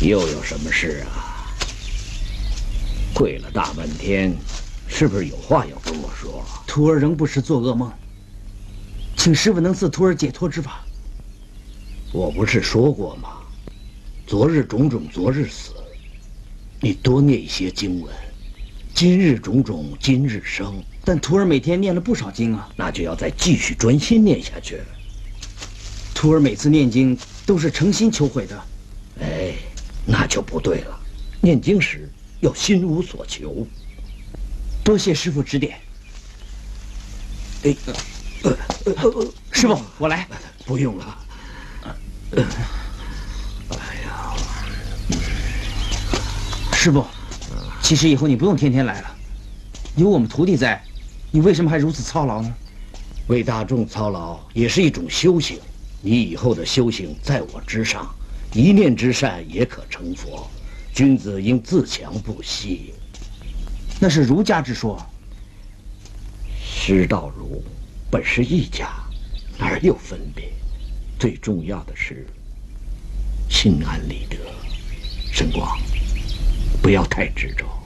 又有什么事啊？跪了大半天，是不是有话要跟我说？徒儿仍不时做噩梦，请师傅能赐徒儿解脱之法。我不是说过吗？昨日种种，昨日死。你多念一些经文，今日种种，今日生。但徒儿每天念了不少经啊，那就要再继续专心念下去。徒儿每次念经都是诚心求悔的。就不对了。念经时要心无所求。多谢师傅指点。哎，呃呃呃，师傅，我来。不用了。哎呀，师傅，其实以后你不用天天来了，有我们徒弟在。你为什么还如此操劳呢？为大众操劳也是一种修行。你以后的修行在我之上，一念之善也可成佛。君子应自强不息。那是儒家之说。师道儒本是一家，哪有分别？最重要的是心安理得。神光，不要太执着。